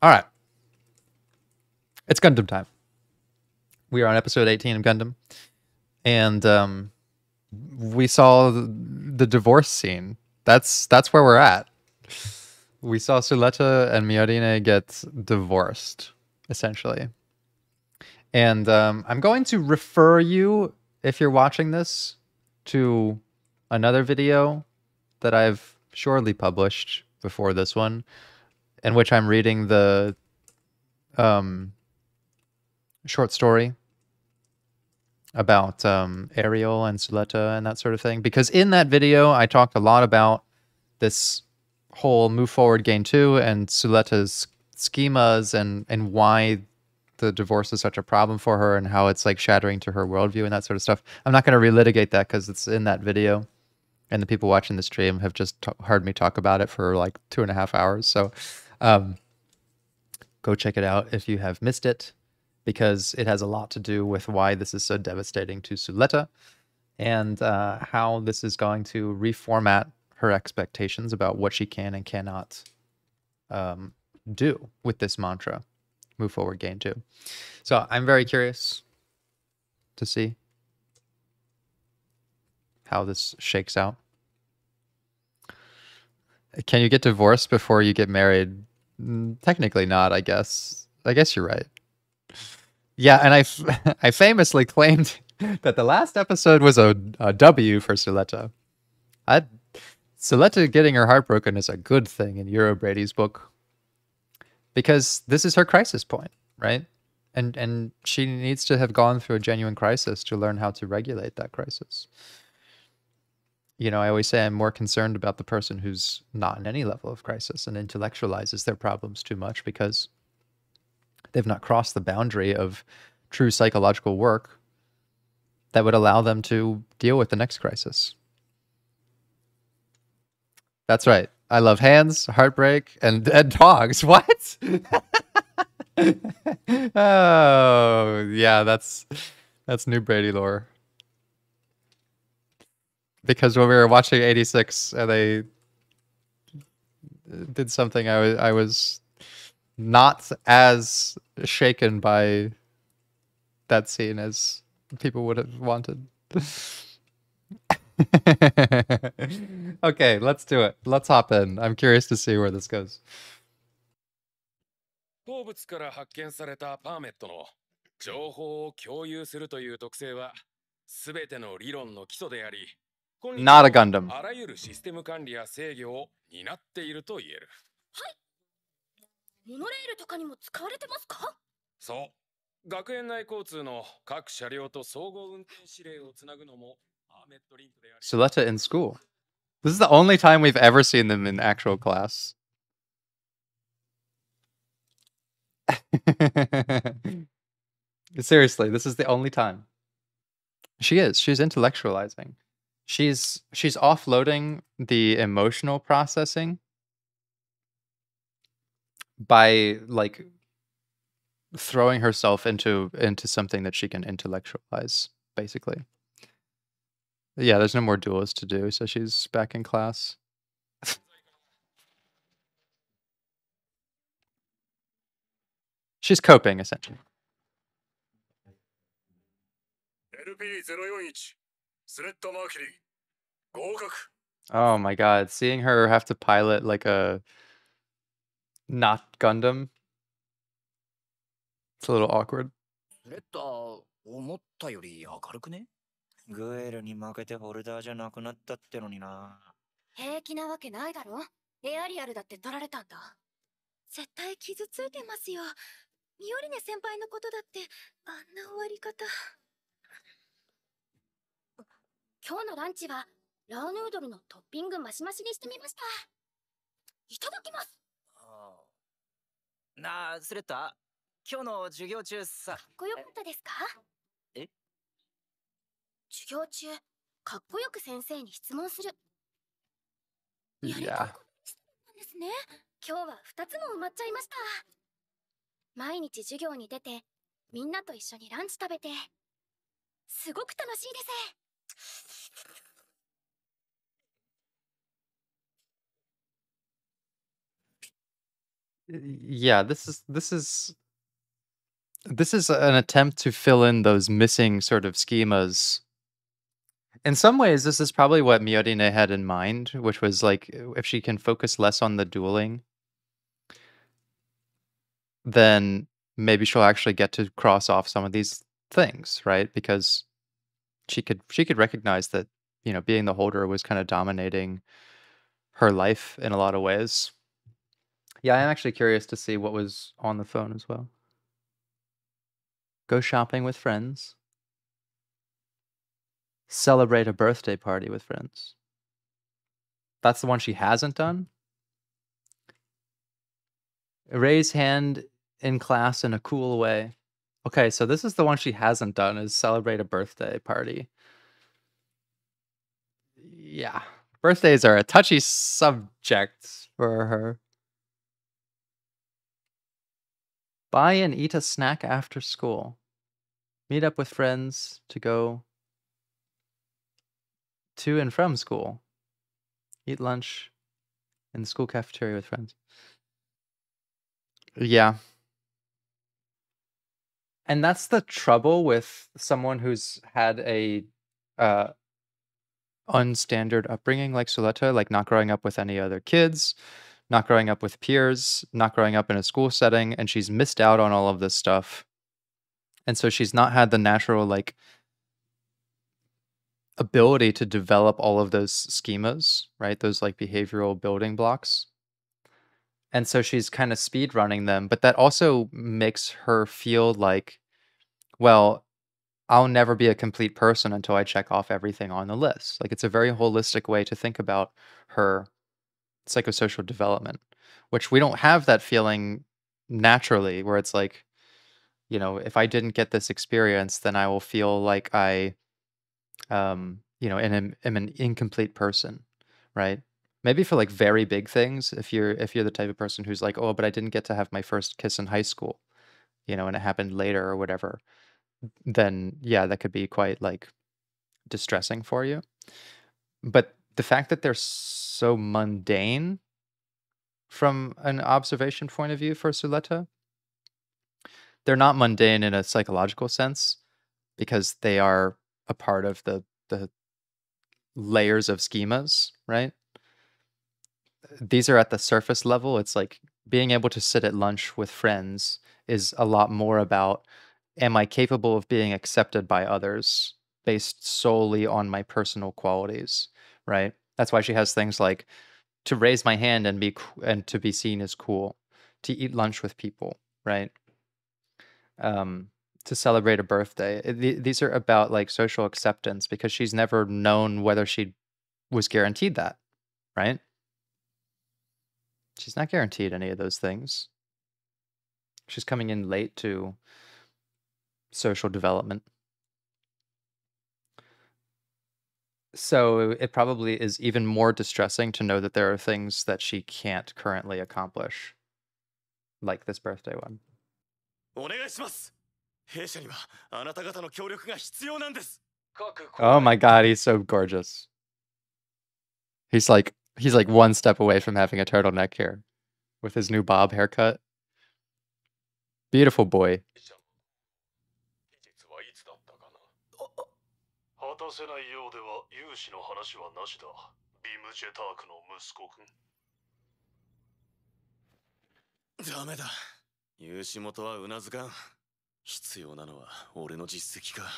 All right. It's Gundam time. We are on episode 18 of Gundam. And um, we saw the divorce scene. That's that's where we're at. We saw Suletta and Miorine get divorced, essentially. And um, I'm going to refer you, if you're watching this, to another video that I've surely published before this one, in which I'm reading the um, short story about um, Aerial and Suletta and that sort of thing. Because in that video, I talked a lot about this whole move forward gain two and Suletta's schemas and and why the divorce is such a problem for her and how it's like shattering to her worldview and that sort of stuff. I'm not going to relitigate that because it's in that video, and the people watching the stream have just heard me talk about it for like two and a half hours. So, um, go check it out if you have missed it, because it has a lot to do with why this is so devastating to Suletta, and uh, how this is going to reformat her expectations about what she can and cannot um, do with this mantra move forward gain two. So I'm very curious to see how this shakes out. Can you get divorced before you get married? Mm, technically not, I guess. I guess you're right. Yeah, and I, I famously claimed that the last episode was a, a W for Suletta. I, Suletta getting her heart broken is a good thing in Euro Brady's book because this is her crisis point, right? And and she needs to have gone through a genuine crisis to learn how to regulate that crisis. You know, I always say I'm more concerned about the person who's not in any level of crisis and intellectualizes their problems too much because they've not crossed the boundary of true psychological work that would allow them to deal with the next crisis. That's right. I love hands, heartbreak, and dead dogs. What? oh, yeah, that's that's new Brady lore Because when we were watching 86 and they did something I was I was not as shaken by that scene as people would have wanted. okay, let's do it. Let's hop in. I'm curious to see where this goes. 鉱物から発見されたパーメットの情報を共有するという特性は全ての理論の基礎であり、 Not a Gundam. あらゆるシステム管理や制御を担っていると言える。モノレールとかにも使われてますかそう。学園内交通の各車両と総合運転指令をつなぐのもパーメットリンクであり。 Suletta in school. This is the only time we've ever seen them in actual class. Seriously, this is the only time. She is. She's intellectualizing. She's she's offloading the emotional processing by like throwing herself into into something that she can intellectualize basically. Yeah, there's no more duels to do, so she's back in class. she's coping essentially. LP041 Oh my god, seeing her have to pilot like a not Gundam? It's a little awkward. レッド思ったより明るくね？グエルに負けてホルダーじゃなくなったってのにな。平気なわけないだろ？エアリアルだって取られたんだ。絶対傷ついてますよ。ミオリネ先輩のことだってあんな終わり方今日のランチはラーヌードルのトッピングマシマシにしてみました。いただきます。ああなあ、スレッタ、今日の授業中さ。か、っこよかったですか？え？授業中かっこよく先生に質問する。や。りたですね。今日は2つも埋まっちゃいました。毎日授業に出てみんなと一緒にランチ食べて。すごく楽しいです Yeah, this is this is this is an attempt to fill in those missing sort of schemas. In some ways, this is probably what Miorine had in mind, which was like if she can focus less on the dueling, then maybe she'll actually get to cross off some of these things, right? Because she could she could recognize that, you know, being the holder was kind of dominating her life in a lot of ways. Yeah, I'm actually curious to see what was on the phone as well. Go shopping with friends. Celebrate a birthday party with friends. That's the one she hasn't done. Raise hand in class in a cool way. Okay, so this is the one she hasn't done is celebrate a birthday party. Yeah. Birthdays are a touchy subject for her. Buy and eat a snack after school. Meet up with friends to go to and from school. Eat lunch in the school cafeteria with friends. Yeah. And that's the trouble with someone who's had a uh unstandard upbringing like Suletta, like not growing up with any other kids, not growing up with peers, not growing up in a school setting, and she's missed out on all of this stuff. And so she's not had the natural like ability to develop all of those schemas, right? Those like behavioral building blocks. And so she's kind of speed running them, but that also makes her feel like, well, I'll never be a complete person until I check off everything on the list. Like it's a very holistic way to think about her psychosocial development, which we don't have that feeling naturally, where it's like, you know, if I didn't get this experience, then I will feel like I, um, you know, am, am an incomplete person, right? Maybe for like very big things, if you're if you're the type of person who's like, oh, but I didn't get to have my first kiss in high school, you know, and it happened later or whatever, then yeah, that could be quite like distressing for you. But the fact that they're so mundane from an observation point of view for Suletta, they're not mundane in a psychological sense because they are a part of the the layers of schemas, right? These are at the surface level. It's like being able to sit at lunch with friends is a lot more about am I capable of being accepted by others based solely on my personal qualities, right? That's why she has things like to raise my hand and be and to be seen as cool, to eat lunch with people, right? Um, to celebrate a birthday. Th- these are about like social acceptance because she's never known whether she was guaranteed that, right? She's not guaranteed any of those things. She's coming in late to social development. So it probably is even more distressing to know that there are things that she can't currently accomplish, like this birthday one. お願いします弊社にはあなた方の協力が必要なんです。 Oh my god, he's so gorgeous. He's like he's like one step away from having a turtleneck here with his new bob haircut. Beautiful boy. 果たせないようでは融資の話はなしだ。ビム・ジェタークの息子くん。ダメだ。融資元はうなずかん。必要なのは俺の実績か。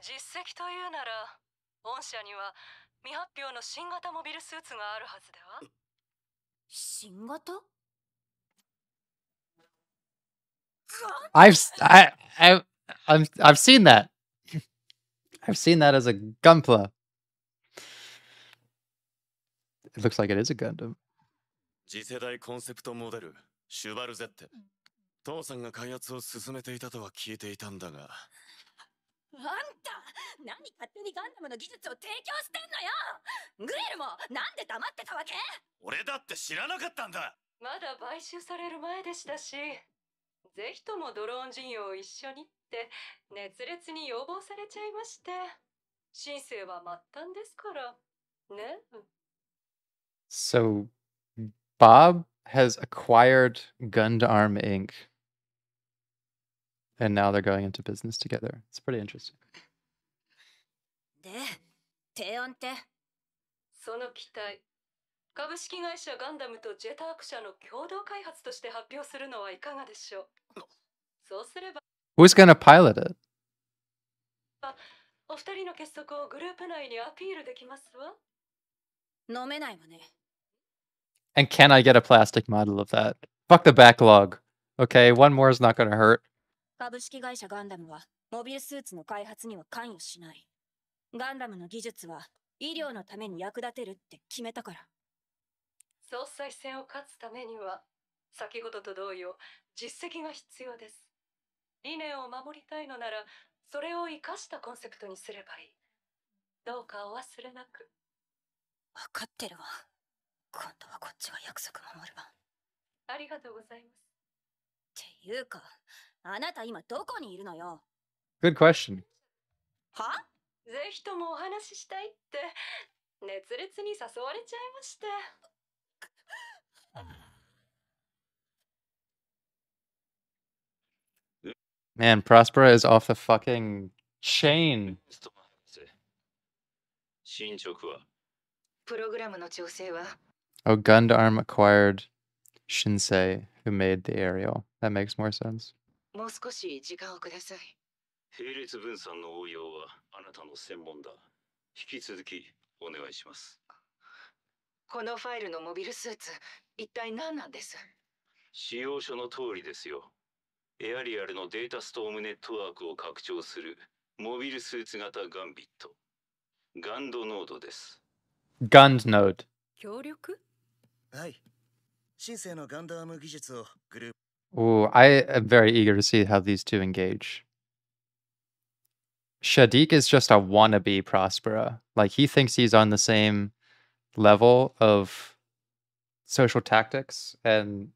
実績というなら御社には未発表の新型モビルスーツがあるはずでは新型 I've s- I I I'm, I've seen that. I've seen that as a Gunpla. It looks like it is a Gundam. 次世代コンセプトモデル、シュバルゼッテ。父さんが開発を進めていたとは聞いていたんだが、あん た何勝手にガンダムの技術を提供してんのよ！グエルもなんで黙ってたわけ？俺だって知らなかったんだ。まだ買収される前でしたしぜひともドローン事業を一緒にって熱烈に要望されちゃいまして。申請は末端ですから。ね？So Bob has acquired Gundam Inc. And now they're going into business together. It's pretty interesting. で提案ってその機体株式会社ガンダムとジェターク社の共同開発として発表するのはいかがでしょうそうすれば Who's gonna pilot it? お二人の結束をグループ内にアピールできますわ飲めないわね And can I get a plastic model of that? Fuck the backlog. Okay, one more is not gonna hurt. 株式会社ガンダムはモビルスーツの開発には関与しない。ガンダムの技術は医療のために役立てるって決めたから。総裁選を勝つためには先ほどと同様実績が必要です。理念を守りたいのならそれを生かしたコンセプトにすればいい。どうかお忘れなく。分かってるわ。今度はこっちが約束守るわっありがとうございます。ていうかあなた今どこにいるのよ Good question. はぜひともお話ししたいって熱烈に誘われちゃいまして Man, Prospera is off the fucking chain. 進捗はプログラムの調整は Oh, Gundam acquired Shinsei, who made the Ariel. That makes more sense. もう少し時間をください。並列分散の応用はあなたの専門だ。引き続きお願いします。このファイルのモビルスーツ、一体何なんです？使用書の通りですよ。エアリアルのデータストームネットワークを拡張するモビルスーツ型ガンビット。ガンドノードです。Gund node. 協力？はい。シンセイのガンダム技術をグルー Ooh, I am very eager to see how these two engage. Shaddiq is just a wannabe Prospera. Like he thinks he's on the same level of social tactics, and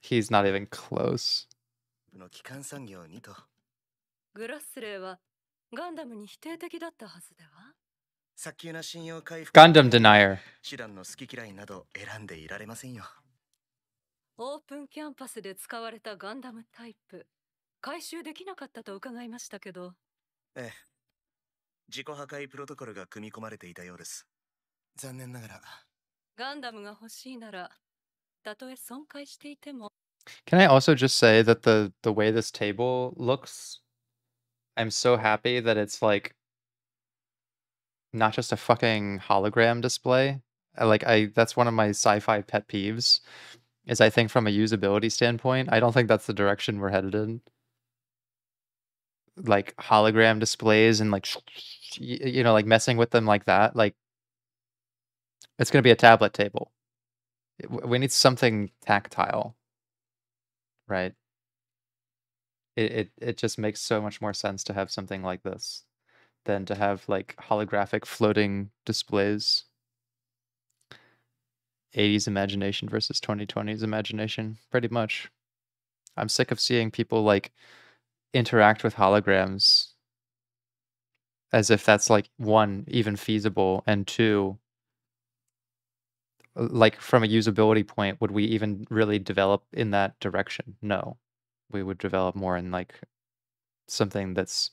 he's not even close. Gundam denier オープンキャンパスで使われたガンダムタイプ回収できなかったと伺いましたけどええ。自己破壊プロトコルが組み込まれていたようです。残念ながら。ガンダムが欲しいならたとえ損壊していても Can I also just say that the the way this table looks, I'm so happy that it's like not just a fucking hologram display. I like I that's one of my sci-fi pet peeves. Is I think from a usability standpoint, I don't think that's the direction we're headed in. Like hologram displays and like you know like messing with them like that, like it's gonna be a tablet table. We need something tactile right? It, it it just makes so much more sense to have something like this than to have like holographic floating displays. 80s imagination versus 2020s imagination, pretty much. I'm sick of seeing people like interact with holograms as if that's like one even feasible and two uh, like from a usability point would we even really develop in that direction? No. We would develop more in like something that's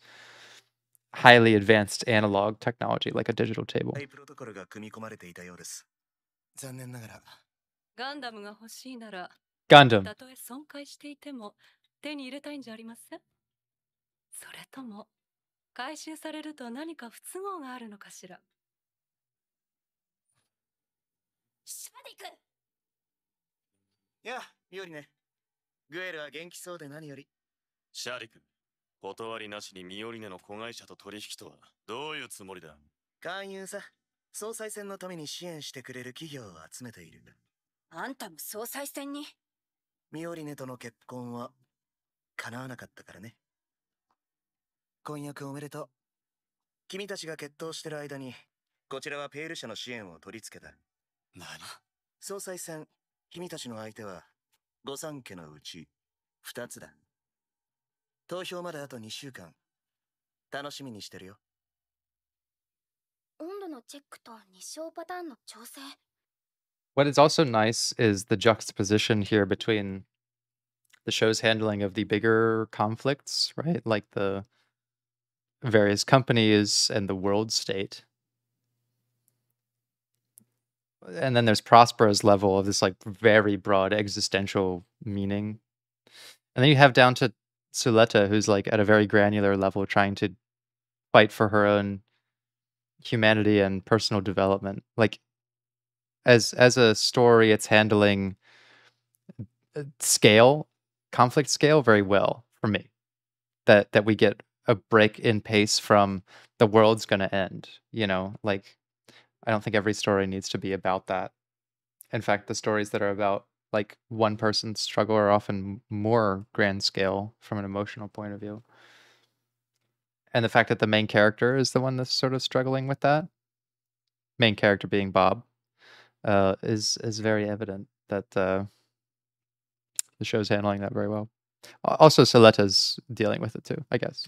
highly advanced analog technology like a digital table 残念ながら。ガンダムが欲しいなら Gundam たとえ損壊していても手に入れたいんじゃありません？それとも回収されると何か不都合があるのかしら？シャディクいや、よりね。グエルは元気そうで何より。シャリク断りなしにミオリネの子会社と取引とはどういうつもりだ？勧誘さ。総裁選のために支援してくれる企業を集めている。あんたも総裁選に？ミオリネとの結婚は叶わなかったからね。婚約おめでとう。君たちが決闘してる間に、こちらはペール社の支援を取り付けた。何？総裁選、君たちの相手は、御三家のうち、二つだ。投票まであと2週間。楽しみにしてるよ。What is also nice is the juxtaposition here between the show's handling of the bigger conflicts, right? Like the various companies and the world state. And then there's Prospera's level of this like very broad existential meaning. And then you have down to Suletta, who's like at a very granular level trying to fight for her own humanity and personal development. Like as as a story, it's handling uh, scale, conflict scale very well for me. That that we get a break in pace from the world's going to end. You know, like I don't think every story needs to be about that. In fact, the stories that are about like one person's struggle are often more grand scale from an emotional point of view. And the fact that the main character is the one that's sort of struggling with that, main character being Bob, uh, is is very evident that uh, the show's handling that very well. Also, Suletta's dealing with it too, I guess.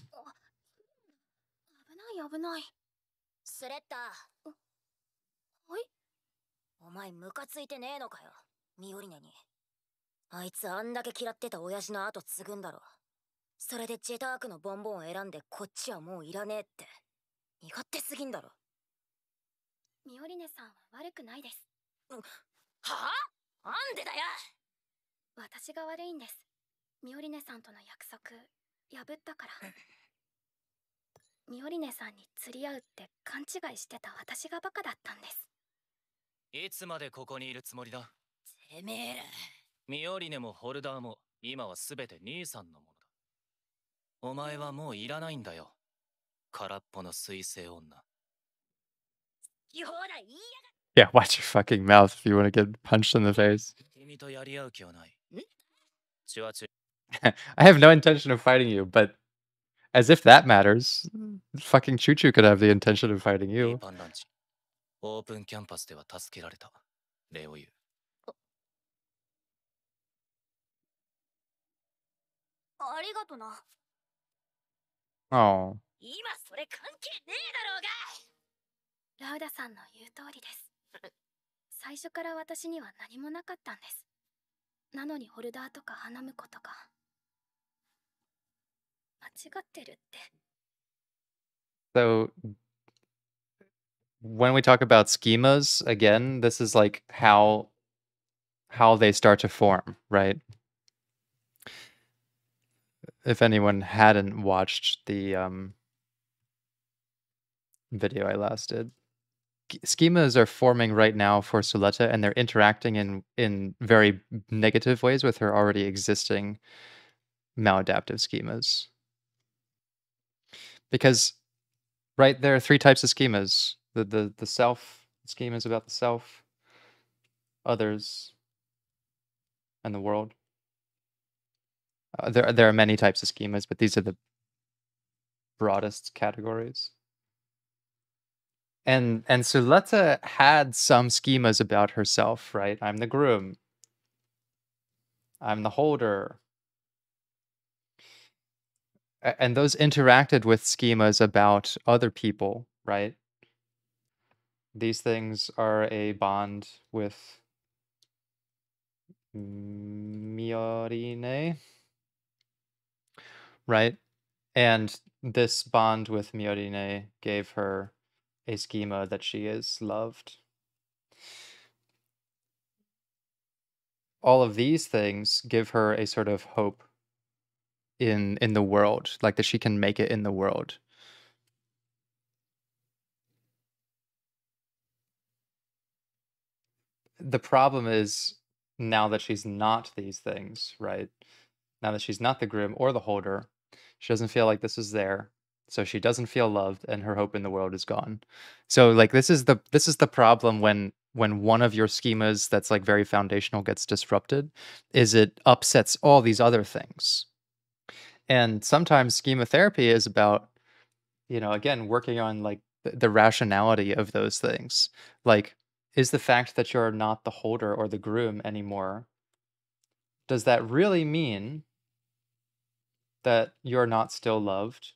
それでジェタークのボンボンを選んでこっちはもういらねえって。身勝手すぎんだろ。ミオリネさんは悪くないです。はあ？なんでだよ！私が悪いんです。ミオリネさんとの約束破ったから。ミオリネさんに釣り合うって勘違いしてた私がバカだったんです。いつまでここにいるつもりだ？てめえら。ミオリネもホルダーも今はすべて兄さんのもの。だお前はもういらないんだよ空っぽの水星女 Yeah, watch your fucking mouth if you want to get punched in the face. 君とやり合う気はないチュワチュ I have no intention of fighting you, but as if that matters, fucking Choo Choo could have the intention of fighting you. オープンキャンパスでは助けられた礼を言うありがとな Oh. 今それ関係ねえだろうがラウダさんの言う通りです最初から私には何もなかったんですなのにホルダーとか花婿とか間違ってるって So when we talk about schemas, again, this is like how how they start to form, right? If anyone hadn't watched the um, video I last did, schemas are forming right now for Suletta, and they're interacting in in very negative ways with her already existing maladaptive schemas. Because right there are three types of schemas: the the the self schemas about the self, others, and the world. Uh, there there are many types of schemas, but these are the broadest categories. And and Suletta had some schemas about herself, right? I'm the groom. I'm the holder. And those interacted with schemas about other people, right? These things are a bond with Miorine, right? And this bond with Miorine gave her a schema that she is loved. All of these things give her a sort of hope in in the world, like that she can make it in the world. The problem is now that she's not these things, right? Now that she's not the groom or the holder, she doesn't feel like this is there. So she doesn't feel loved and her hope in the world is gone. So like this is the this is the problem when when one of your schemas that's like very foundational gets disrupted is it upsets all these other things. And sometimes schema therapy is about you know again working on like the, the rationality of those things. Like is the fact that you're not the holder or the groom anymore does that really mean that you're not still loved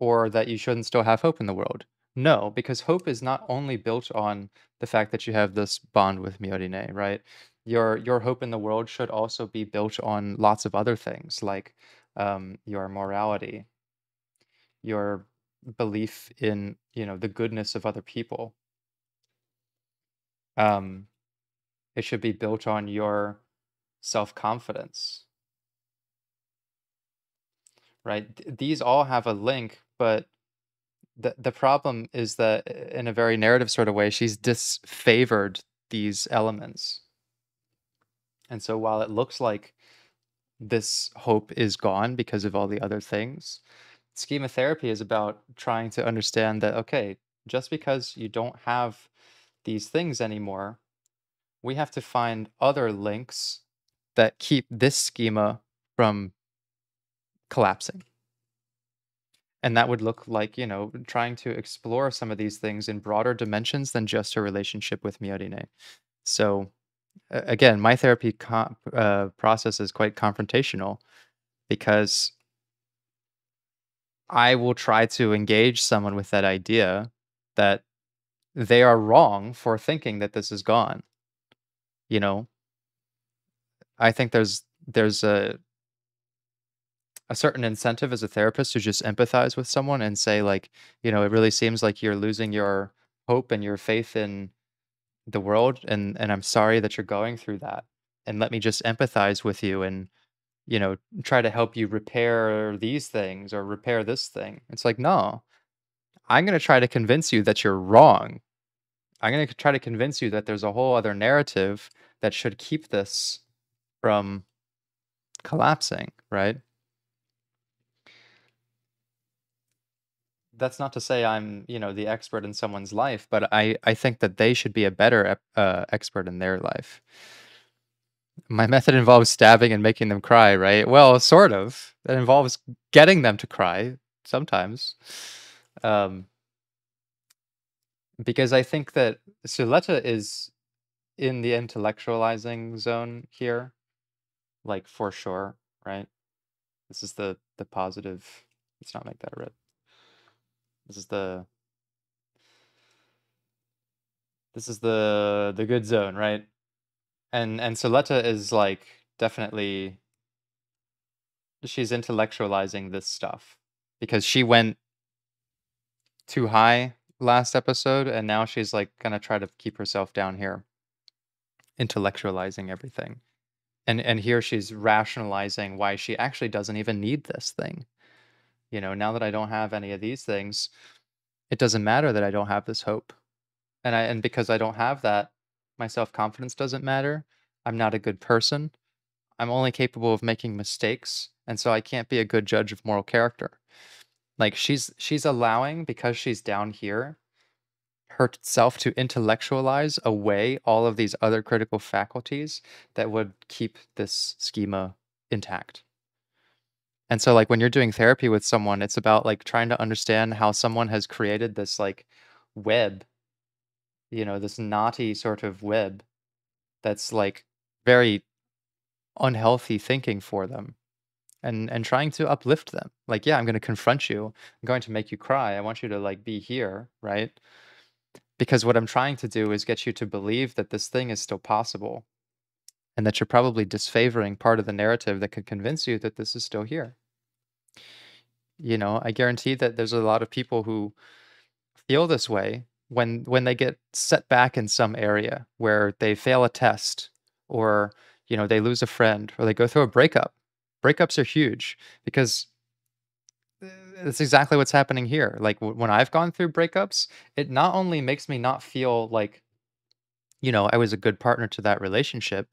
or that you shouldn't still have hope in the world No, because hope is not only built on the fact that you have this bond with Miorine, right? Your your hope in the world should also be built on lots of other things, like um, your morality, your belief in, you know, the goodness of other people. Um, it should be built on your self-confidence, right? Th- These all have a link, but the the problem is that in a very narrative sort of way, she's disfavored these elements. And so while it looks like this hope is gone because of all the other things, schema therapy is about trying to understand that okay, just because you don't have these things anymore, we have to find other links that keep this schema from collapsing. And that would look like, you know, trying to explore some of these things in broader dimensions than just her relationship with Miorine. So, again, my therapy co- uh, process is quite confrontational because I will try to engage someone with that idea that they are wrong for thinking that this is gone. You know, I think there's there's a a certain incentive as a therapist to just empathize with someone and say like, you know, it really seems like you're losing your hope and your faith in the world and and I'm sorry that you're going through that. And let me just empathize with you and you know, try to help you repair these things or repair this thing. It's like, no, I'm going to try to convince you that you're wrong. I'm going to try to convince you that there's a whole other narrative that should keep this from collapsing, right? That's not to say I'm, you know, the expert in someone's life, but I I think that they should be a better uh, expert in their life. My method involves stabbing and making them cry, right? Well, sort of. It involves getting them to cry sometimes. Um, because I think that Suletta is in the intellectualizing zone here, like for sure, right? This is the the positive. Let's not make that red. This is the this is the the good zone, right? And and Suletta is like definitely she's intellectualizing this stuff because she went too high last episode and now she's like gonna try to keep herself down here intellectualizing everything and and here she's rationalizing why she actually doesn't even need this thing you know now that i don't have any of these things it doesn't matter that i don't have this hope. And i and because i don't have that my self-confidence doesn't matter. I'm not a good person. I'm only capable of making mistakes and so i can't be a good judge of moral character. Like she's she's allowing because she's down here herself to intellectualize away all of these other critical faculties that would keep this schema intact. And so like when you're doing therapy with someone, it's about like trying to understand how someone has created this like web, you know, this knotty sort of web that's like very unhealthy thinking for them and and trying to uplift them. Like yeah i'm going to confront you. I'm going to make you cry. I want you to like be here right? Because what i'm trying to do is get you to believe that this thing is still possible and that you're probably disfavoring part of the narrative that could convince you that this is still here you know i guarantee that there's a lot of people who feel this way when when they get set back in some area where they fail a test or you know they lose a friend or they go through a breakup. Breakups are huge because that's exactly what's happening here. Like when i've gone through breakups it not only makes me not feel like you know i was a good partner to that relationship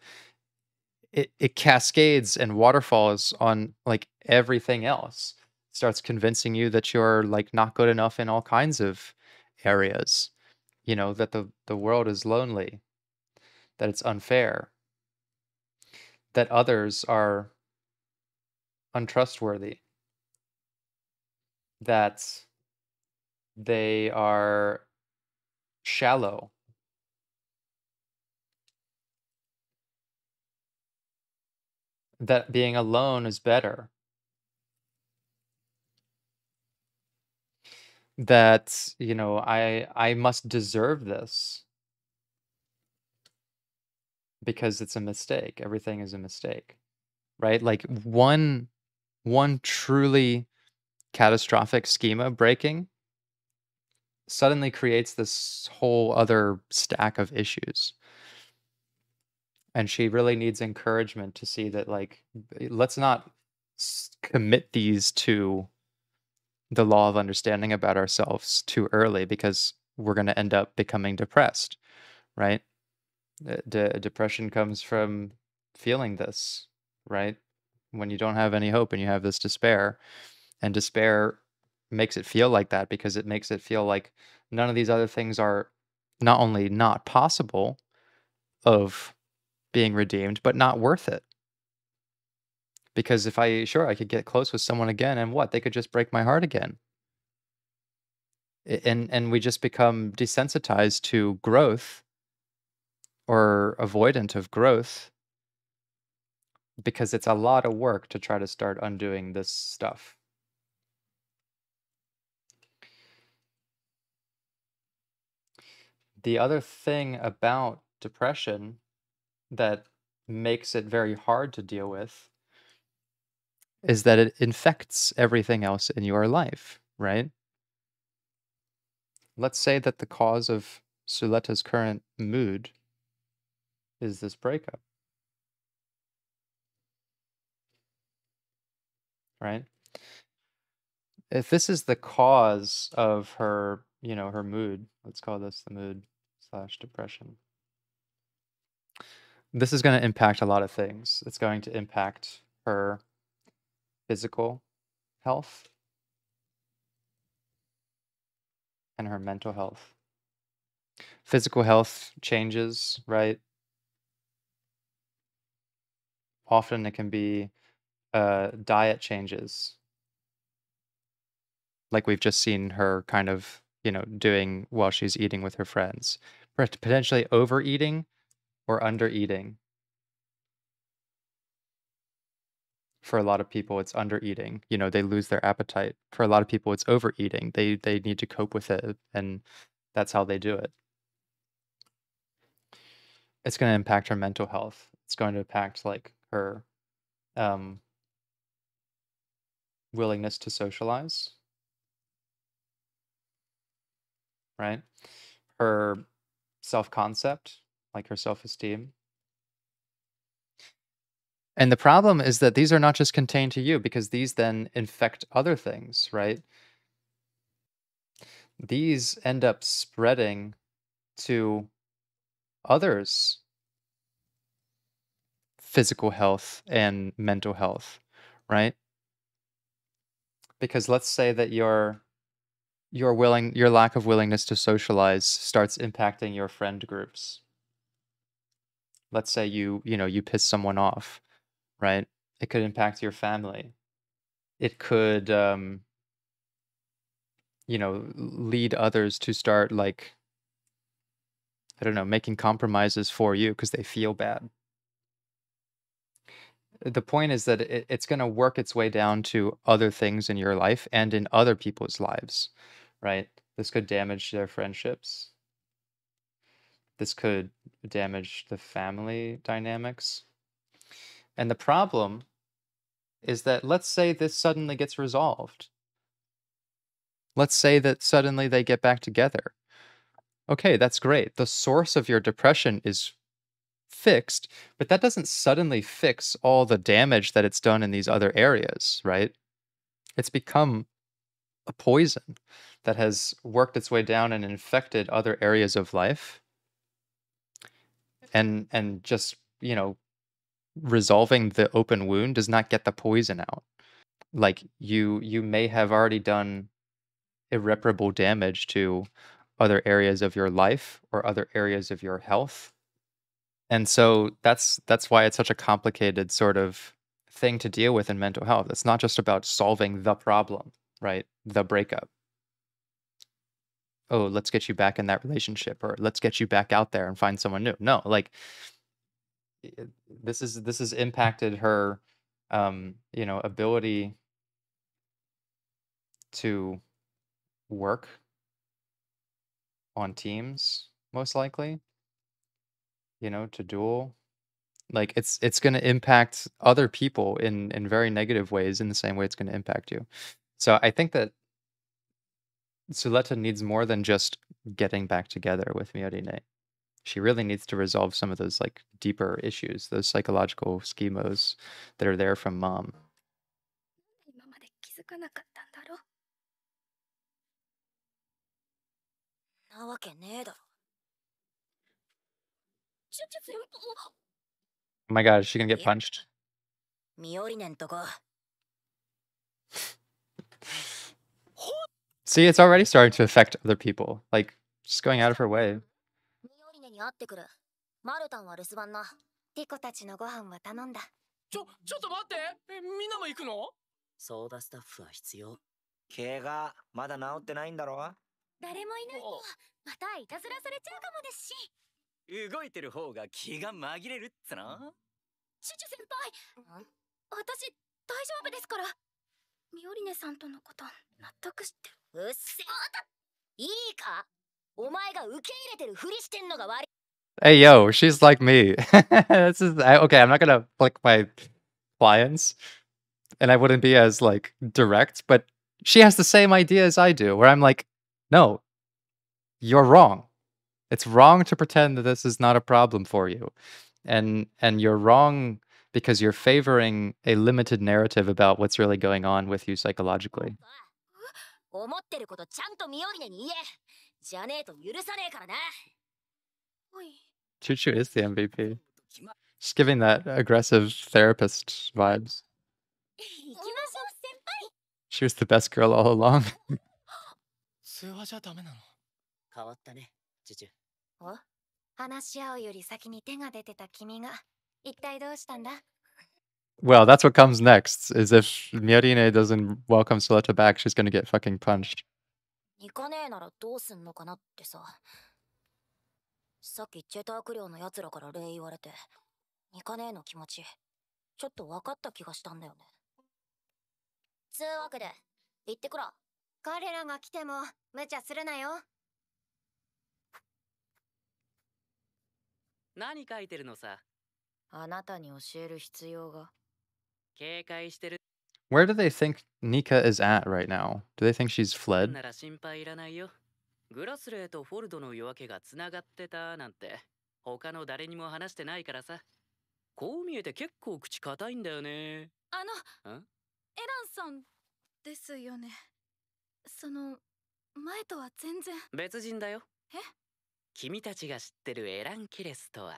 it, it cascades and waterfalls on like everything else. Starts convincing you that you're like not good enough in all kinds of areas you know that the the world is lonely that it's unfair that others are untrustworthy that they are shallow that being alone is better that you know I I must deserve this because it's a mistake. Everything is a mistake, right? Like one one truly catastrophic schema breaking suddenly creates this whole other stack of issues. And she really needs encouragement to see that like let's not commit these to the law of understanding about ourselves too early because we're going to end up becoming depressed, right? Uh, De- depression comes from feeling this, right? When you don't have any hope and you have this despair, and despair makes it feel like that because it makes it feel like none of these other things are not only not possible of being redeemed, but not worth it. Because if I, sure, I could get close with someone again, and what? They could just break my heart again. And and we just become desensitized to growth or avoidant of growth because it's a lot of work to try to start undoing this stuff. The other thing about depression that makes it very hard to deal with is that it infects everything else in your life, right? Let's say that the cause of Suletta's current mood is this breakup, right? If this is the cause of her, you know, her mood, let's call this the mood slash depression. This is going to impact a lot of things. It's going to impact her physical health and her mental health. Physical health changes, right? Often it can be uh, diet changes, like we've just seen her kind of, you know, doing while she's eating with her friends. Potentially overeating or under eating. For a lot of people, it's under eating. You know, they lose their appetite. For a lot of people, it's overeating. They they need to cope with it, and that's how they do it. It's going to impact her mental health. It's going to impact like her um, willingness to socialize, right? Her self-concept, like her self-esteem. And the problem is that these are not just contained to you because these then infect other things, right? These end up spreading to others' physical health and mental health, right? Because let's say that your your willing your lack of willingness to socialize starts impacting your friend groups. Let's say you, you know, you piss someone off, right? It could impact your family. It could um you know, lead others to start like I don't know, making compromises for you because they feel bad. The point is that it, it's going to work its way down to other things in your life and in other people's lives, right? This could damage their friendships. This could damage the family dynamics. And the problem is that let's say this suddenly gets resolved. Let's say that suddenly they get back together. Okay, that's great. The source of your depression is fixed, but that doesn't suddenly fix all the damage that it's done in these other areas, right? It's become a poison that has worked its way down and infected other areas of life. And and just, you know, resolving the open wound does not get the poison out. Like you you may have already done irreparable damage to other areas of your life or other areas of your health. And so that's that's why it's such a complicated sort of thing to deal with in mental health. It's not just about solving the problem, right? The breakup. Oh, let's get you back in that relationship or let's get you back out there and find someone new. No, like this is this has impacted her um, you know, ability to work on teams, most likely. You know, to duel. Like it's it's gonna impact other people in in very negative ways in the same way it's gonna impact you. So I think that Suletta needs more than just getting back together with Miorine. She really needs to resolve some of those like deeper issues, those psychological schemas that are there from mom. Oh my god, is she gonna get punched? ミオリネんとこ。See, it's already starting to affect other people. Like just going out of her way. に会ってくる。マルタンは留守番な。ティコたちのご飯は頼んだ。ちょ、ちょっと待ってえみんなも行くの？ソーダスタッフは必要。怪我、まだ治ってないんだろ？誰もいないとまたいたずらされちゃうかもですし動いてる方が気が紛れるっつな。チュチュ先輩私大丈夫ですからミオリネさんとのこと納得してうっせいいかお前が受け入れてるふりしてんのが悪い。 Hey yo, she's like me. this is I, okay. I'm not gonna flick my clients, and I wouldn't be as like direct, but she has the same idea as I do, where I'm like, no, you're wrong. It's wrong to pretend that this is not a problem for you, and and you're wrong because you're favoring a limited narrative about what's really going on with you psychologically. 思ってることちゃんとミオリネに言え。じゃねえと許さねえからな。はい Choo Choo is the MVP. Just giving that aggressive therapist vibes. 行きましょう先輩 She was the best girl all along. 通話じゃダメなの変わったね、チュチュ。お話し合うより先に手が出てた君が一体どうしたんだ？Well, that's what comes next. Is if Miorine doesn't welcome Soleta back, she's gonna get fucking punched. 行かねえならどうすんのかなってさ。さっきチェターク寮の奴らから礼言われて、行かねえの気持ち、ちょっと分かった気がしたんだよね。つうわけで、行ってくら。彼らが来ても無茶するなよ。何書いてるのさあなたに教える必要が。警戒してる Where do they think Nika is at right now? Do they think she's fled? なら心配いらないよ。グラスレーとフォルドの夜明けがつながってたなんて他の誰にも話してないからさ。こう見えて結構口硬いんだよね。あのん？エランさんですよねその前とは全然別人だよ。え？君たちが知ってるエラン・キレスとは。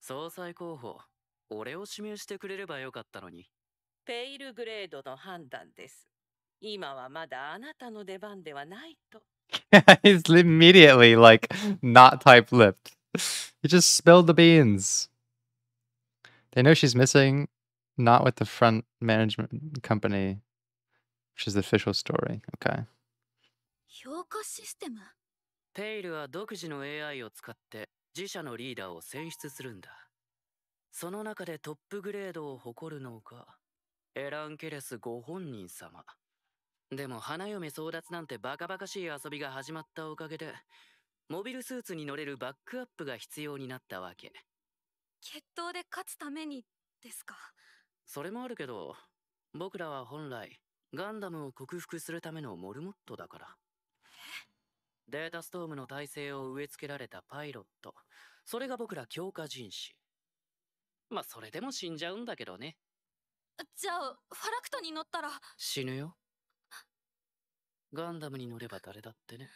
総裁候補、俺を指名してくれればよかったのに。ペイルグレードの判断です。今はまだあなたの出番ではないと。He's immediately like not type lipped. He just spilled the beans. They know she's missing, not with the front management company, which is the official story. Okay. 評価システムペイルは独自の AI を使って自社のリーダーを選出するんだ。その中でトップグレードを誇るのが、エラン・ケレスご本人様。でも花嫁争奪なんてバカバカしい遊びが始まったおかげで、モビルスーツに乗れるバックアップが必要になったわけ。決闘で勝つためにですか？それもあるけど、僕らは本来、ガンダムを克服するためのモルモットだから。データストームの体制を植え付けられたパイロット。それが僕ら強化人士。まあ、それでも死んじゃうんだけどね。じゃあファラクトに乗ったら死ぬよ。ガンダムに乗れば誰だってね。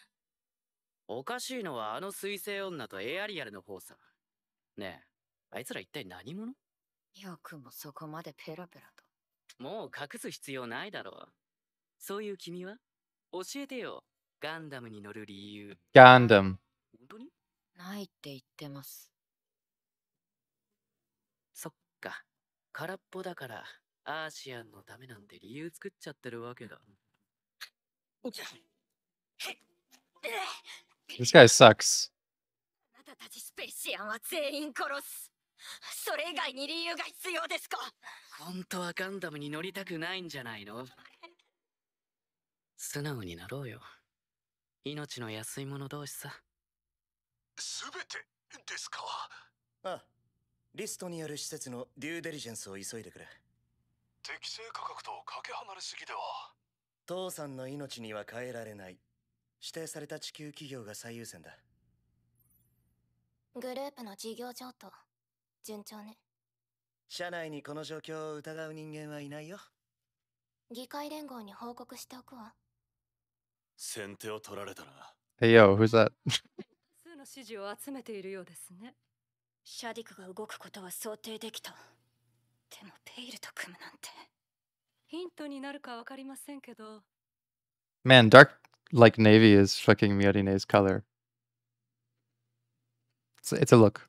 おかしいのはあの水星女とエアリアルの方さ。ねえ、あいつら一体何者？よくもそこまでペラペラと。もう隠す必要ないだろう。そういう君は？教えてよ。ガンダムに乗る理由。Gundam. 本当に？ないって言ってます。か。空っぽだから、アーシアンのためなんて理由作っちゃってるわけだ。This guy sucks. あなたたちスペーシアンは全員殺す。それ以外に理由が必要ですか？本当はガンダムに乗りたくないんじゃないの？素直になろうよ。命の安い者同士さ。すべてですか？ああリストにある施設のデューデリジェンスを急いでくれ。適正価格とかけ離れすぎでは。父さんの命には変えられない。指定された地球企業が最優先だ。グループの事業譲渡。順調ね。社内にこの状況を疑う人間はいないよ。議会連合に報告しておくわ。先手を取られたな。Hey yo, who's that? 数の支持を集めているようですねシャディクが動くことは想定できたでもペイルと組むなんてヒントになるかわかりませんけど Man, dark like navy is fucking Miorine's color. It's, it's a look.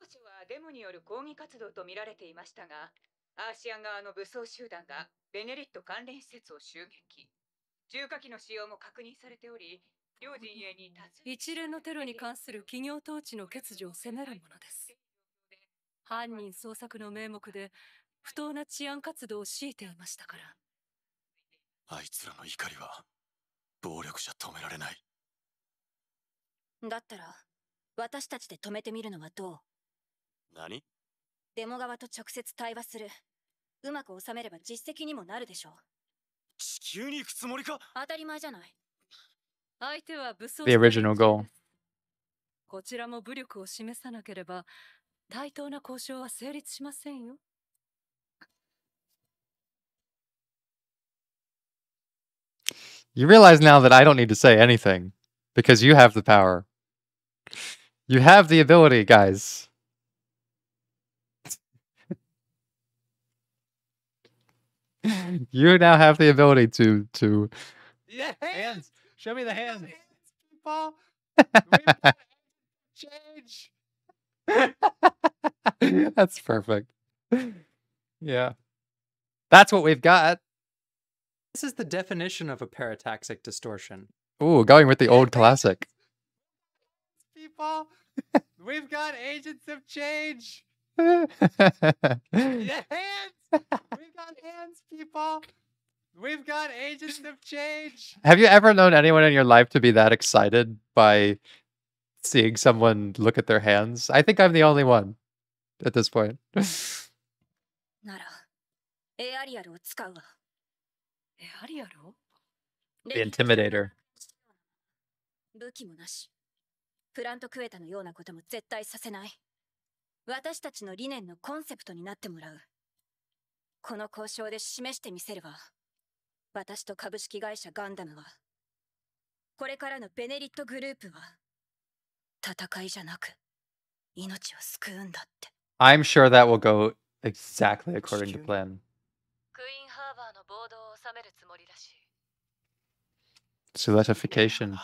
当初はデモによる抗議活動と見られていましたが、アーシアン側の武装集団がベネリット関連施設を襲撃。重火器の使用も確認されており、両陣営に多数一連のテロに関する企業統治の欠如を責めるものです。犯人捜索の名目で不当な治安活動を強いていましたから。あいつらの怒りは暴力じゃ止められない。だったら私たちで止めてみるのはどう？何？デモ側と直接対話する。うまく収めれば実績にもなるでしょう。地球に行くつもりか？当たり前じゃない The した original 連中 goal. ですこちらも武力を示さなければ対等な交渉は成立しませんよ You realize now that I don't need to say anything because you have the power. You have the ability, guys. you now have the ability to to Yeah, hands. Show me the hands. People. Change. That's perfect. Yeah. That's what we've got. This is the definition of a parataxic distortion. Ooh, going with the old classic. People. We've got agents of change. yeah, Yeah, hands. We've got hands, people. We've got agents of change. Have you ever known anyone in your life to be that excited by seeing someone look at their hands? I think I'm the only one at this point. ならエアリアルを使うわエアリアルを the Intimidator. 武器もなしプラントクエタのようなことも絶対させない私たちの理念のコンセプトになってもらうこの交渉で示してみせれば 私と株式会社ガンダムはこれからのベネリットグループは戦いじゃなく命を救うんだって I'm sure that will go exactly according to plan. クイーンハーバーの暴動を収めるつもりだし Soletification.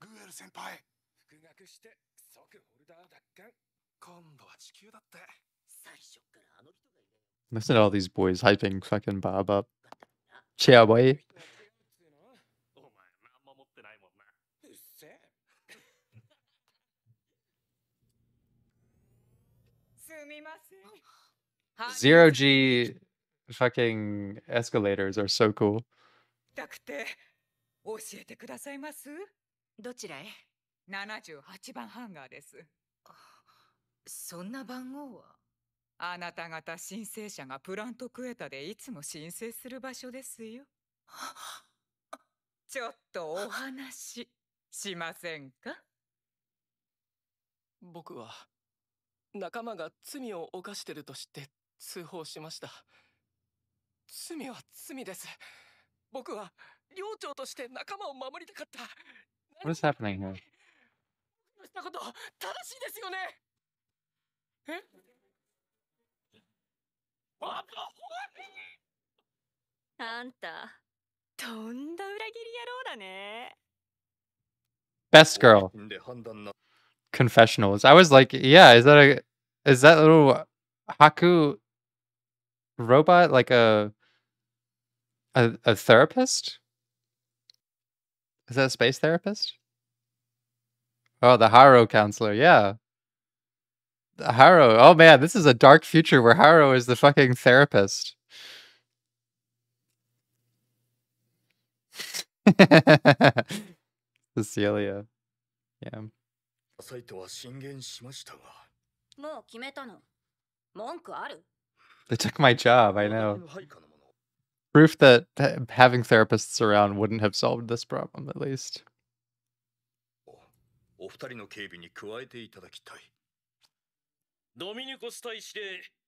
グエル先輩復学して即ホルダー奪還今度は地球だって最初からあの人がいない。 Listen to all these boys hyping fucking Bob up. えすみません。Zero G fucking escalators are so cool. たくて教えてくださいますどちらへ ?78 番ハンガーです。そんな番号はあなた方申請者がプラントクエタでいつも申請する場所ですよ。ちょっとお話しませんか？僕は仲間が罪を犯してると知って通報しました。罪は罪です。僕は寮長として仲間を守りたかった。What is happening here? したこと正しいですよね。え？ああんたとんだ裏切り野郎だね Best girl. で判断な Confessionals. I was like, yeah, is that a is that little Haku robot like a a, a therapist? Is that a space therapist? Oh, the Haro counselor. Yeah. The Haro. Oh man, this is a dark future where Haro is the fucking therapist. Cecilia. Yeah. サイトは進言しましたがもう決めたの文句ある They took my job, I know. Proof that ha- having therapists around wouldn't have solved this problem, at least. お二人の警備に加えていただきたい ドミニコス大使で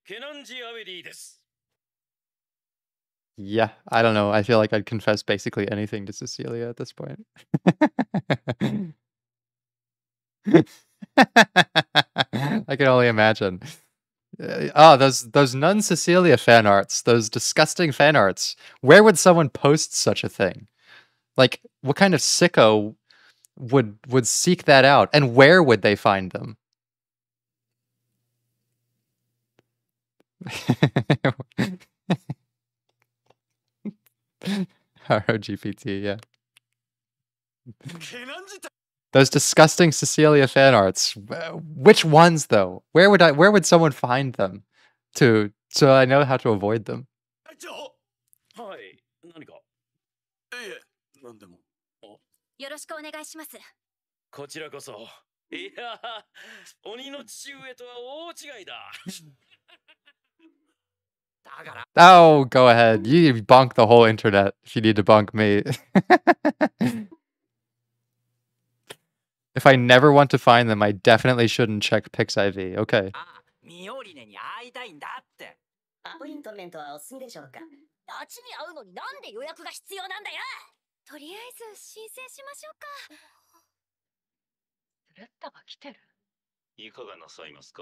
ケナンジ・アベリーです。 Yeah, I don't know. I feel like I'd confess basically anything to Cecilia at this point. I can only imagine. Uh, Oh, those those nun Cecilia fan arts, those disgusting fan arts. Where would someone post such a thing? Like, what kind of sicko would would seek that out, and where would they find them? ROGPT, yeah. Those disgusting Cecilia fan arts. Which ones though? Where would I where would someone find them to so I know how to avoid them? Oh, go ahead. You bonk the whole internet if you need to bonk me. if I never want to find them, I definitely shouldn't check Pixiv. Okay. Ah,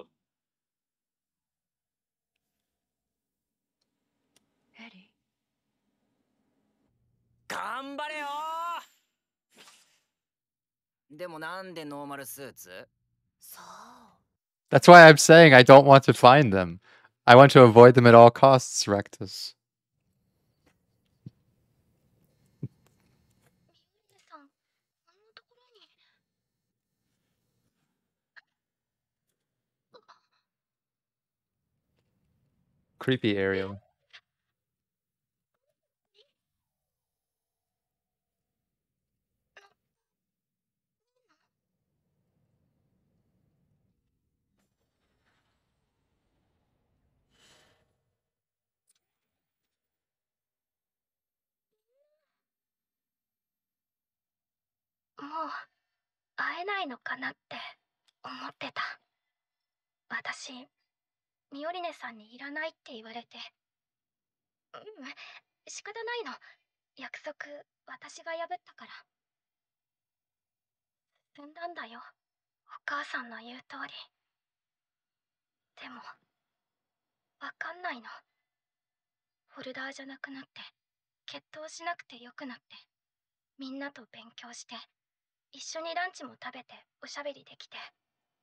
エリー頑張れよでもなんでノーマルスーツ That's why I'm saying I don't want to find them. I want to avoid them at all costs, Rectus. Creepy Aerial. えないのかなって思ってた。私ミオリネさんにいらないって言われて。うん仕方ないの。約束私が破ったから。進んだんだよ。お母さんの言う通り。でもわかんないの。フォルダーじゃなくなって決闘しなくてよくなってみんなと勉強して一緒にランチも食べておしゃべりできて。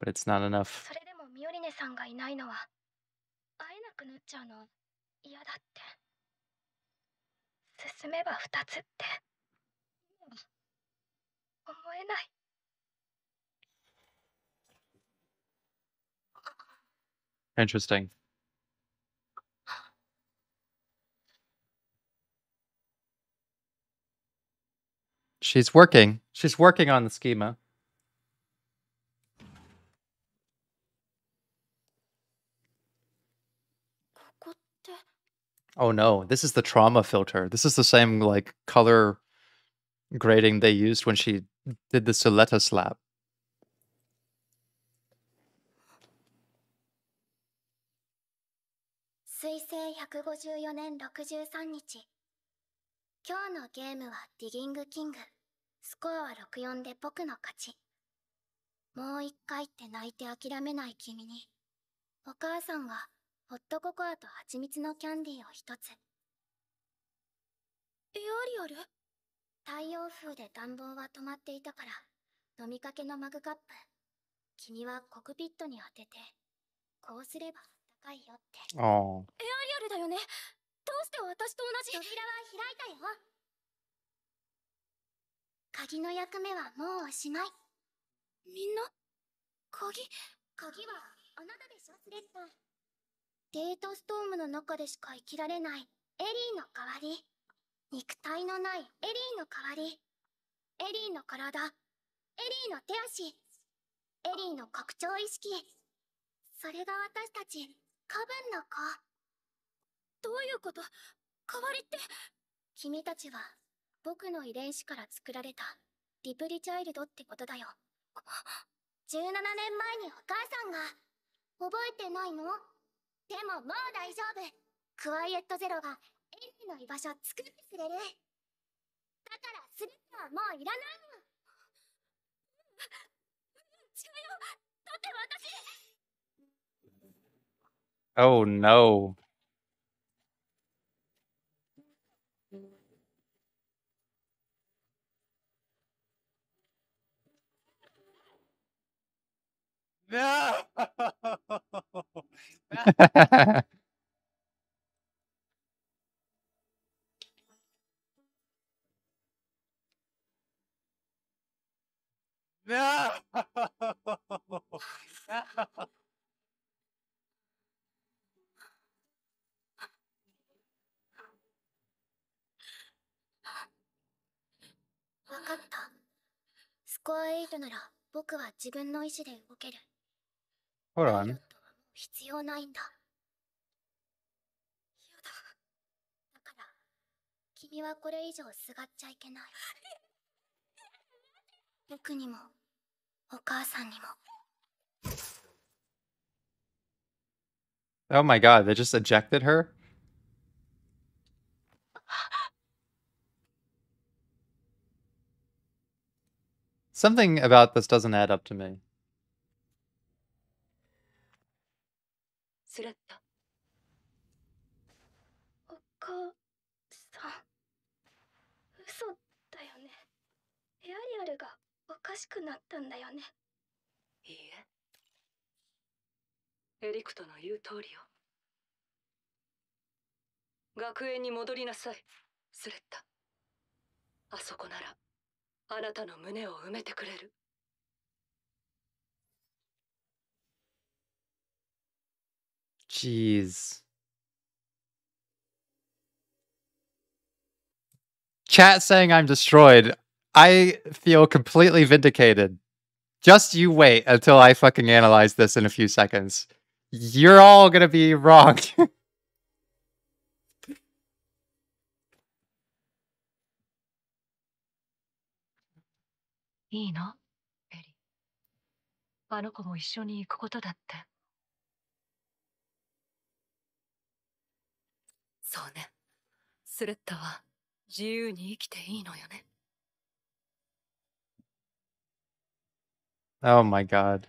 But it's not enough. それでもミオリネさんがいないのは会えなくなっちゃうの嫌だって。進めば二つって。思えない。Interesting. She's working. She's working on the schema. Oh no, this is the trauma filter. This is the same like color grading they used when she did the Suletta slap. 水星154年63日今日のゲームはディギングキングスコアは64で僕の勝ち。もう一回って泣いて諦めない君にお母さんがホットココアと蜂蜜のキャンディーを一つ。エアリアル？太陽風で暖房は止まっていたから飲みかけのマグカップ。君はコクピットに当ててこうすれば高いよって。Oh. エアリアルだよね。どうして私と同じ？扉は開いたよ鍵の役目はもうおしまい。みんな？鍵？鍵はあなたでしょスレッタデートストームの中でしか生きられないエリーの代わり。肉体のないエリーの代わり。エリーの体、エリーの手足、エリーの拡張意識。それが私たち、カブンの子。どういうこと？代わりって？君たちは、僕の遺伝子から作られた、リプリチャイルドってことだよ。17年前にお母さんが、覚えてないの？でももう大丈夫。クワイエットゼロがエリーの居場所作ってくれる。だからスレッタはもういらないの。違うよ。だって私。Oh no. No! わかった。スコア8なら僕は自分の意志で動ける。Hold on. Oh my god, they just ejected her? Something about this doesn't add up to me. かしくなったんだよね。いいえエリクトの言う通りよ学園に戻りなさいスレッタあそこならあなたの胸を埋めてくれる Jeez. Chat saying I'm destroyed. I feel completely vindicated. Just you wait until I fucking analyze this in a few seconds. You're all gonna be wrong. いいのエリあの子も一緒に行くことだってそうねスレッタは自由に生きていいのよね Oh my god.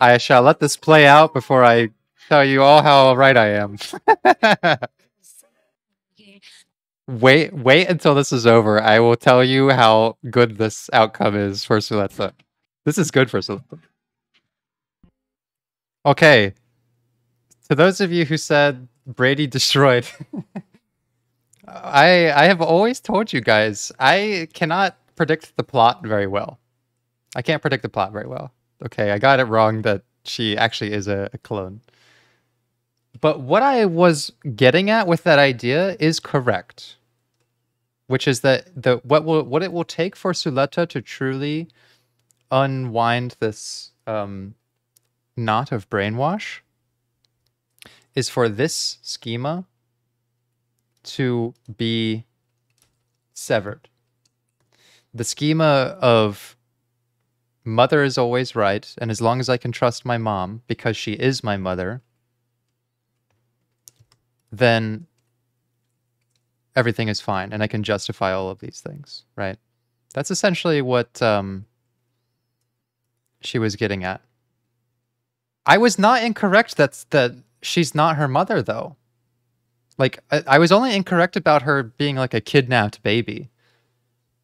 I shall let this play out before I tell you all how right I am. wait, wait until this is over. I will tell you how good this outcome is for Suletta. This is good for Suletta. Okay. To those of you who said Brady destroyed, I I have always told you guys I cannot predict the plot very well. I can't predict the plot very well. Okay, I got it wrong that she actually is a, a clone. But what I was getting at with that idea is correct. Which is that the what will what it will take for Suletta to truly unwind this um, knot of brainwash is for this schema to be severed. The schema of mother is always right, and as long as I can trust my mom because she is my mother, then everything is fine and I can justify all of these things, right? That's essentially what um, she was getting at. I was not incorrect that's that she's not her mother though. Like I, I was only incorrect about her being like a kidnapped baby.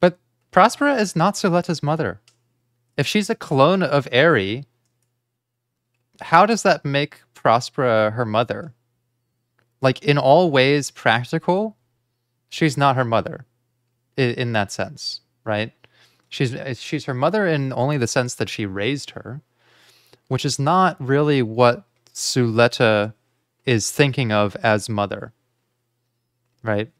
But Prospera is not Suletta's mother. If she's a clone of Eri, how does that make Prospera her mother? Like in all ways practical, she's not her mother in, in that sense, right? She's she's her mother in only the sense that she raised her, which is not really what Suletta is thinking of as mother. Right?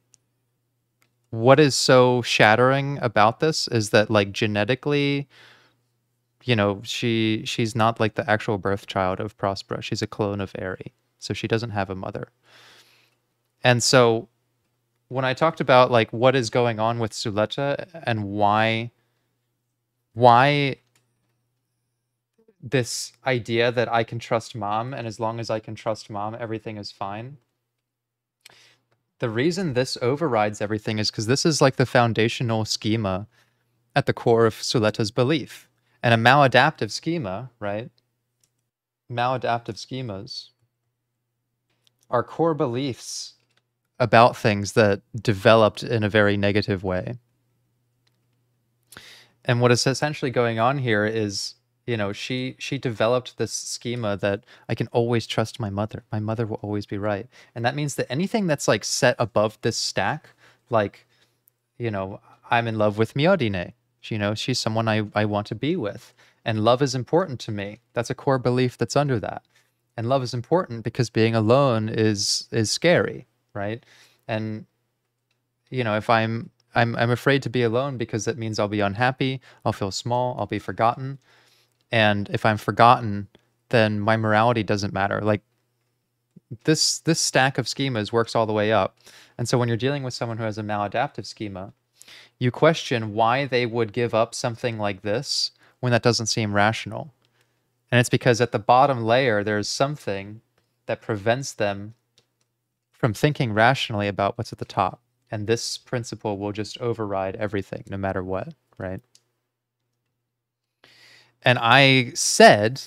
What is so shattering about this is that like genetically you know, she she's not like the actual birth child of Prospera. She's a clone of Eri. So she doesn't have a mother. And so when I talked about like what is going on with Suletta and why why this idea that I can trust mom and as long as I can trust mom everything is fine. The reason this overrides everything is because this is like the foundational schema at the core of Suletta's belief. And a maladaptive schema, right? Maladaptive schemas are core beliefs about things that developed in a very negative way. And what is essentially going on here is, you know, she she developed this schema that I can always trust my mother. My mother will always be right. And that means that anything that's like set above this stack, like, you know, I'm in love with Miorine. You know, she's someone I, I want to be with. And love is important to me. That's a core belief that's under that. And love is important because being alone is is scary, right? And you know, if I'm I'm I'm afraid to be alone because that means I'll be unhappy, I'll feel small, I'll be forgotten. And if I'm forgotten, then my morality doesn't matter. Like this this stack of schemas works all the way up. And so when you're dealing with someone who has a maladaptive schema, you question why they would give up something like this when that doesn't seem rational. And it's because at the bottom layer, there's something that prevents them from thinking rationally about what's at the top. And this principle will just override everything, no matter what, right? And I said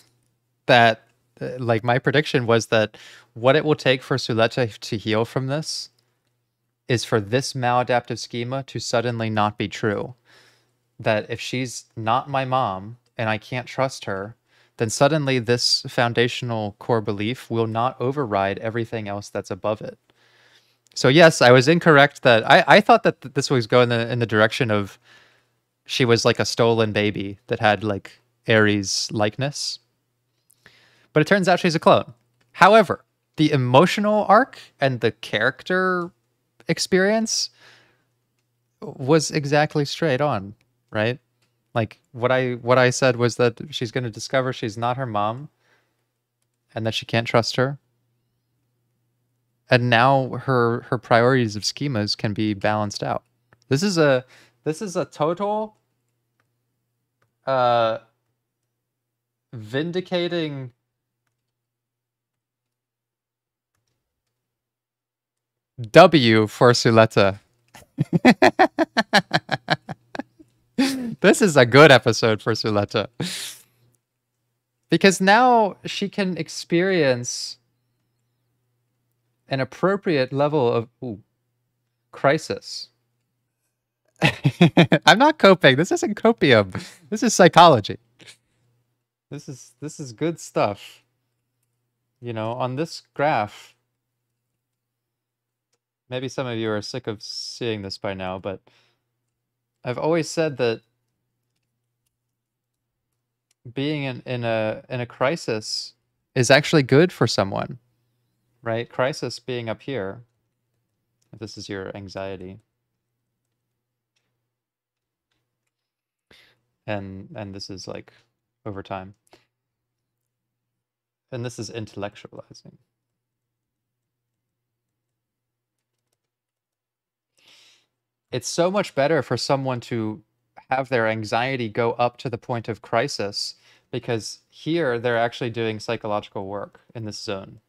that, uh, like, my prediction was that what it will take for Suletta to heal from this is for this maladaptive schema to suddenly not be true. That if she's not my mom and I can't trust her, then suddenly this foundational core belief will not override everything else that's above it. So yes, I was incorrect that I, I thought that th- this was going in the, in the direction of she was like a stolen baby that had like Eri's likeness. But it turns out she's a clone. However, the emotional arc and the character experience was exactly straight on, right? Like what I what I said was that she's going to discover she's not her mom and that she can't trust her. And now her her priorities of schemas can be balanced out. This is a this is a total uh vindicating W for Suletta. this is a good episode for Suletta. Because now she can experience an appropriate level of ooh, crisis. I'm not coping. This isn't copium. This is psychology. This is this is good stuff. You know, on this graph, maybe some of you are sick of seeing this by now, but I've always said that being in, in a in a crisis is actually good for someone. Right? Crisis being up here. If this is your anxiety. And and this is like over time. And this is intellectualizing. it's so much better for someone to have their anxiety go up to the point of crisis because here they're actually doing psychological work in this zone.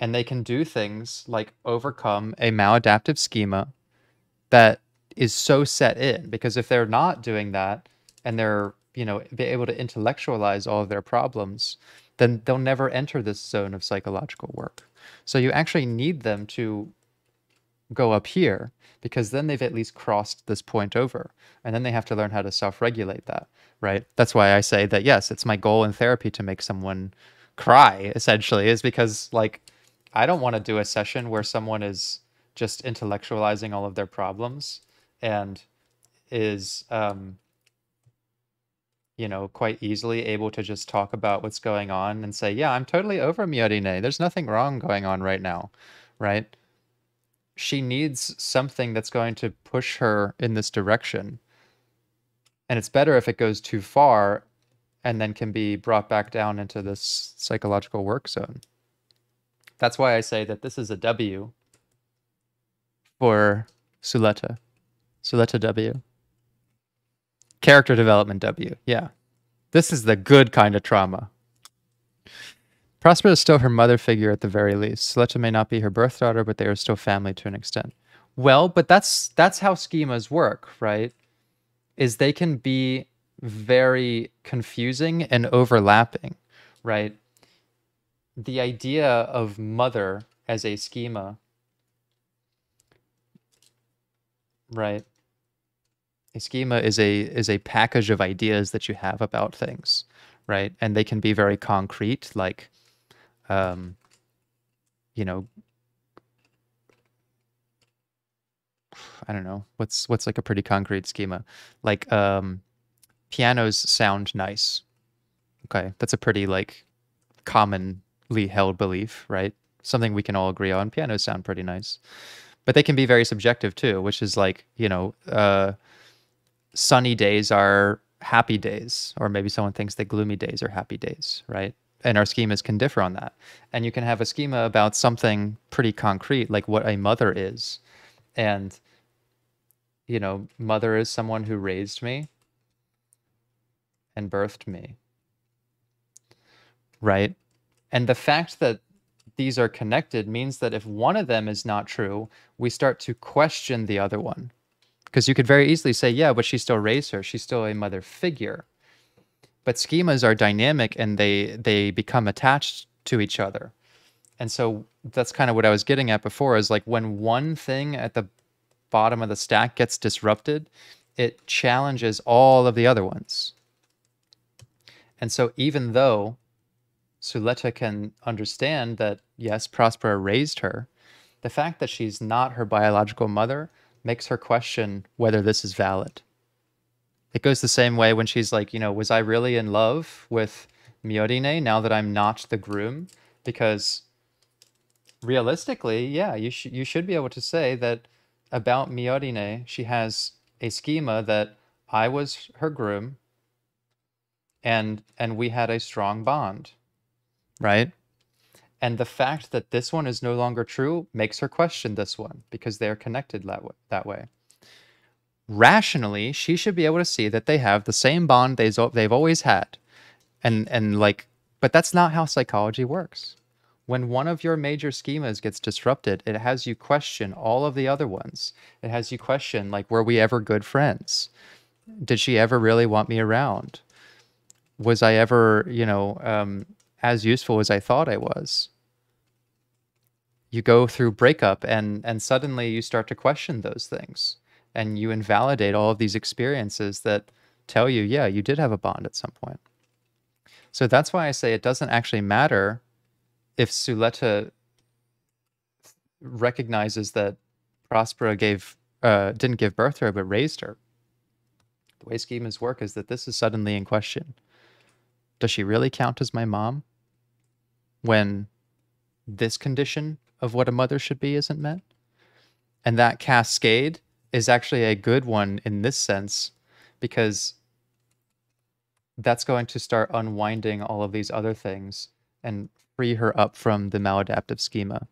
And they can do things like overcome a maladaptive schema that is so set in because if they're not doing that and they're, you know, be able to intellectualize all of their problems, then they'll never enter this zone of psychological work. So you actually need them to go up here because then they've at least crossed this point over and then they have to learn how to self-regulate that right that's why i say that yes it's my goal in therapy to make someone cry essentially is because like I don't want to do a session where someone is just intellectualizing all of their problems and is um you know quite easily able to just talk about what's going on and say yeah i'm totally over Miorine. there's nothing wrong going on right now right? She needs something that's going to push her in this direction. And it's better if it goes too far and then can be brought back down into this psychological work zone that's why i say that this is a w for suletta suletta w Character development W. Yeah. This is the good kind of trauma. Prospera is still her mother figure at the very least. Suletta may not be her birth daughter, but they are still family to an extent. Well, but that's that's how schemas work, right? Is they can be very confusing and overlapping, right? The idea of mother as a schema, right? a schema is a is a package of ideas that you have about things right? And they can be very concrete like um you know i don't know what's what's like a pretty concrete schema? Like um pianos sound nice. Okay that's a pretty like commonly held belief right something we can all agree on pianos sound pretty nice but they can be very subjective too which is like you know uh sunny days are happy days, or maybe someone thinks that gloomy days are happy days, right? And our schemas can differ on that. And you can have a schema about something pretty concrete, like what a mother is. And, you know, mother is someone who raised me and birthed me, right? And the fact that these are connected means that if one of them is not true, we start to question the other one because you could very easily say, yeah, but she still raised her. She's still a mother figure. But schemas are dynamic and they they become attached to each other. And so that's kind of what I was getting at before is like when one thing at the bottom of the stack gets disrupted, it challenges all of the other ones. And so even though Suletta can understand that yes, Prospera raised her, the fact that she's not her biological mother makes her question whether this is valid. It goes the same way when she's like, you know, was I really in love with Miorine now that I'm not the groom? Because realistically, yeah, you should you should be able to say that about Miorine, she has a schema that I was her groom and and we had a strong bond. Right? And the fact that this one is no longer true makes her question this one because they're connected that way. That way. Rationally, she should be able to see that they have the same bond they've always had. And and like but that's not how psychology works. When one of your major schemas gets disrupted, it has you question all of the other ones. It has you question like were we ever good friends? Did she ever really want me around? Was I ever, you know, um, as useful as I thought I was. You go through breakup and and suddenly you start to question those things and you invalidate all of these experiences that tell you, yeah, you did have a bond at some point. So that's why I say it doesn't actually matter if Suletta recognizes that Prospera gave uh, didn't give birth to her but raised her. The way schemas work is that this is suddenly in question. Does she really count as my mom? when this condition of what a mother should be isn't met. And that cascade is actually a good one in this sense because that's going to start unwinding all of these other things and free her up from the maladaptive schema.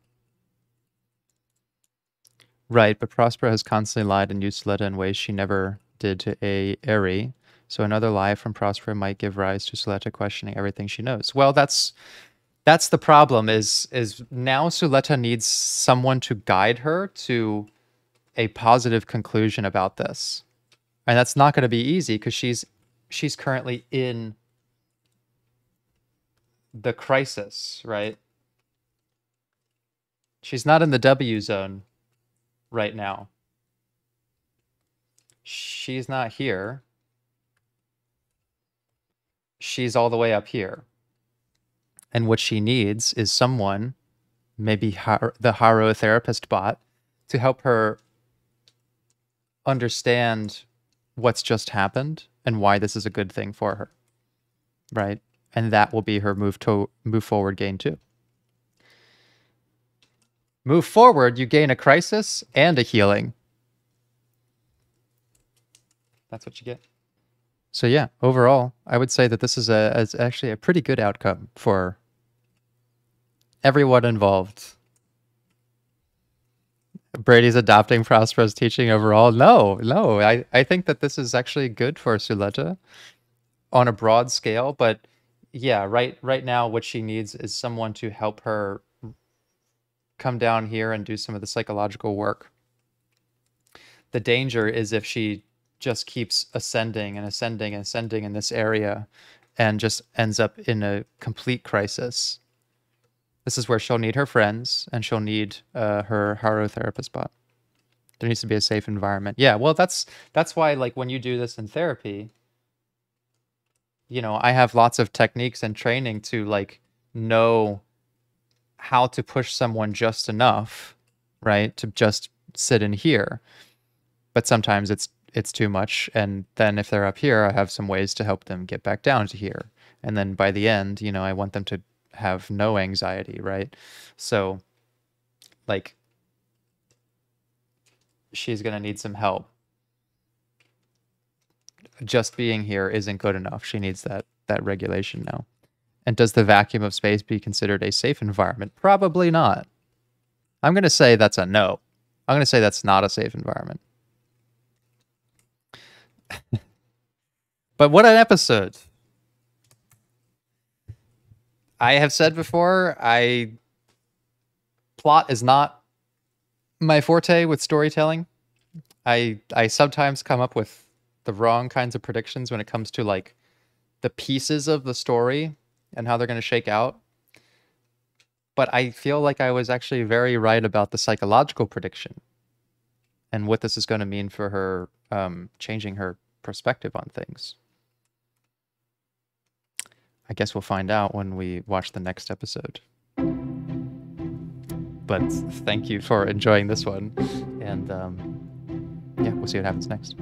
Right, but Prospera has constantly lied and used Suletta in ways she never did to a Eri. So another lie from Prospera might give rise to Suletta questioning everything she knows. Well, that's that's the problem is is now Suletta needs someone to guide her to a positive conclusion about this. And that's not going to be easy because she's she's currently in the crisis, right? She's not in the W zone right now. She's not here. She's all the way up here. And what she needs is someone maybe Har- the Haro therapist bot to help her understand what's just happened and why this is a good thing for her. Right? And that will be her move to move forward gain too. Move forward, you gain a crisis and a healing. That's what you get. So yeah, overall, I would say that this is a is actually a pretty good outcome for everyone involved. Brady's adopting Prospera's teaching overall. No, no, I, I think that this is actually good for Suletta on a broad scale, but yeah, right right now what she needs is someone to help her come down here and do some of the psychological work. The danger is if she just keeps ascending and ascending and ascending in this area and just ends up in a complete crisis. This is where she'll need her friends and she'll need uh, her Haro therapist bot. There needs to be a safe environment. Yeah, well, that's that's why like when you do this in therapy, you know, I have lots of techniques and training to like know how to push someone just enough, right, to just sit in here. But sometimes it's it's too much, and then if they're up here, I have some ways to help them get back down to here. And then by the end, you know, I want them to have no anxiety, right? So, like, she's gonna need some help. Just being here isn't good enough. She needs that that regulation now. And does the vacuum of space be considered a safe environment? Probably not. I'm going to say that's a no. I'm going to say that's not a safe environment. but what an episode. I have said before, I plot is not my forte with storytelling. I I sometimes come up with the wrong kinds of predictions when it comes to like the pieces of the story and how they're going to shake out. But I feel like I was actually very right about the psychological prediction and what this is going to mean for her um, changing her perspective on things. I guess we'll find out when we watch the next episode. But thank you for enjoying this one. And um, yeah, we'll see what happens next.